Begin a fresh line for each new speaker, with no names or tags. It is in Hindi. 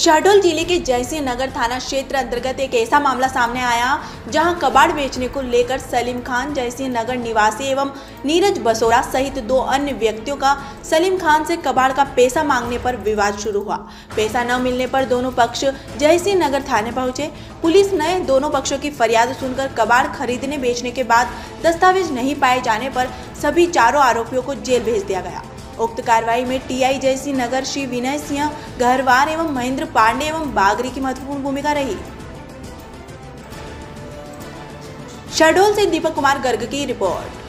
शहडोल ज़िले के जयसिंह नगर थाना क्षेत्र अंतर्गत एक ऐसा मामला सामने आया, जहाँ कबाड़ बेचने को लेकर सलीम खान, जयसिंह नगर निवासी एवं नीरज बसोरा सहित दो अन्य व्यक्तियों का सलीम खान से कबाड़ का पैसा मांगने पर विवाद शुरू हुआ। पैसा न मिलने पर दोनों पक्ष जयसिंह नगर थाने पहुँचे। पुलिस ने दोनों पक्षों की फरियाद सुनकर कबाड़ खरीदने बेचने के बाद दस्तावेज़ नहीं पाए जाने पर सभी चारों आरोपियों को जेल भेज दिया गया। उक्त कार्रवाई में टीआई जयसिंह नगर श्री विनय सिंह घरवार एवं महेंद्र पांडे एवं बागरी की महत्वपूर्ण भूमिका रही। शहडोल से दीपक कुमार गर्ग की रिपोर्ट।